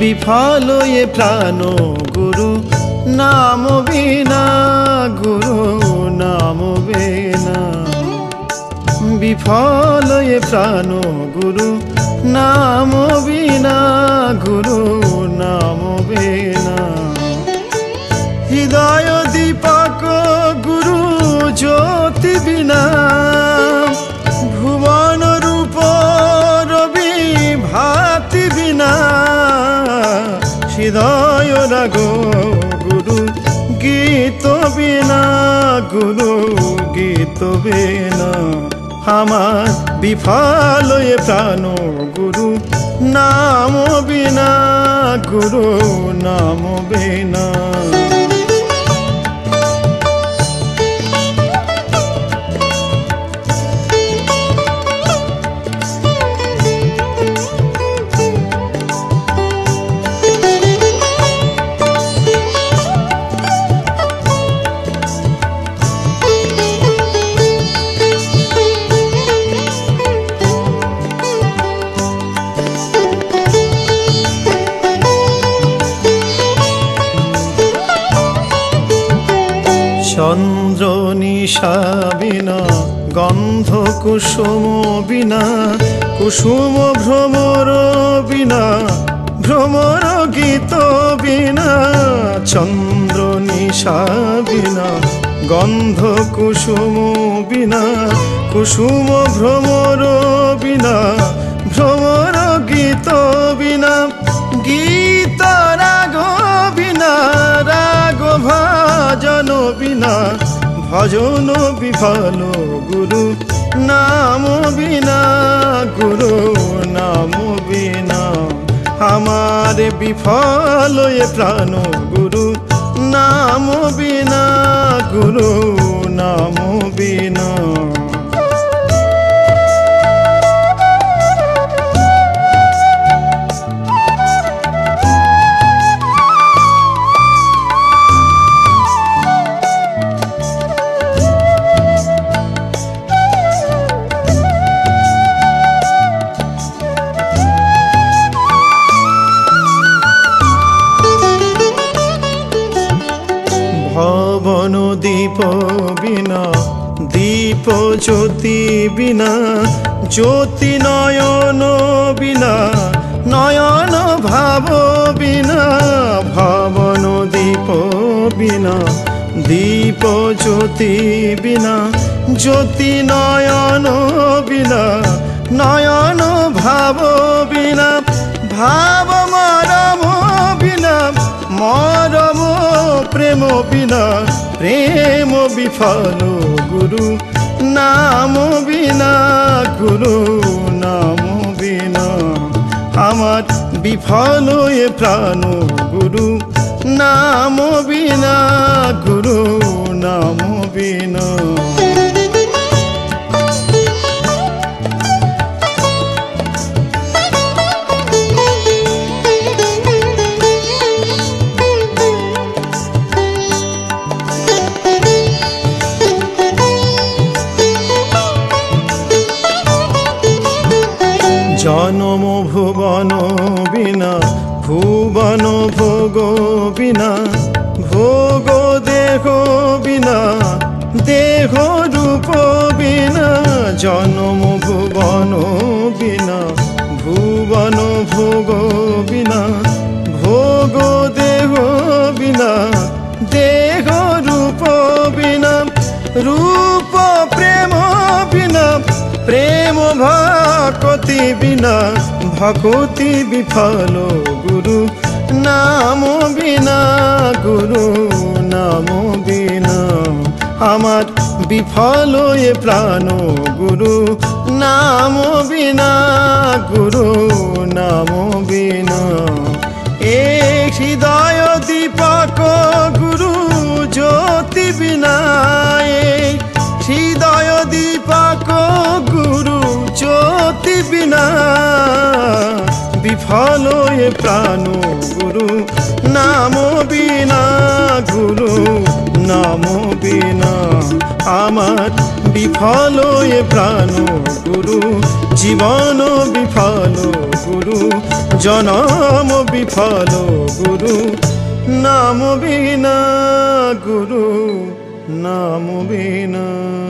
বিফল এ প্রাণ গুরু, নাম বিনা গুরু, নাম বিনা। বিফল এ প্রাণ গুরু, নাম বিনা গুরু, নাম বিনা। হৃদয় দীপক গুরু, জ্যোতি বিনা। হৃদয় গো গুরু, গীত বিনা, গুরু, গীত বিনা। আমার বিফল এ প্রাণ গুরু, নাম বিনা, গুরু, নাম বিনা। চন্দ্র নিশা বিনা গন্ধ কুসুম বিনা কুসুম ভ্রমর বিনা, ভ্রমর গীত বিনা চন্দ্র নিশা বিনা গন্ধ কুসুম বিনা, কুসুম ভ্রমর বিনা, ভ্রমর ভজন বিফল গুরু, নাম বিনা গুরু, নাম বিনা। আমার বিফল এ প্রাণ গুরু, নাম বিনা দীপ বিনা, দীপ জ্যোতি বিনা, জ্যোতি নয়ন বিনা, নয়ন ভাব বিনা, ভবন দীপ বিনা, দীপ জ্যোতি বিনা, জ্যোতি নয়ন বিনা, নয়ন ভাব বিনা, ভাব মরম বিনা, মরম প্রেম বিনা। প্রেম বিফল গুরু, নাম বিনা গুরু, নাম বিনা। আমার বিফল এ প্রাণ গুরু, নাম বিনা জনম ভুবন বিনা ভুবন ভোগ বিনা ভোগ দেহ বিনা দেহ রূপ বিনা জনম ভুবন বিনা ভুবন ভোগ বিনা ভকতি বিনা ভকতি বিফল গুরু, নাম বিনা গুরু, নাম বিনা। আমার বিফল এ প্রাণ গুরু, নাম বিনা গুরু, নাম বিনা। এ হৃদয় বিফল এ প্রাণ গুরু, নাম বিনা গুরু, নাম বিনা আমার বিফল এ প্রাণ গুরু, জীবন বিফল গুরু, জনম বিফল গুরু, নাম বিনা গুরু, নাম বিনা।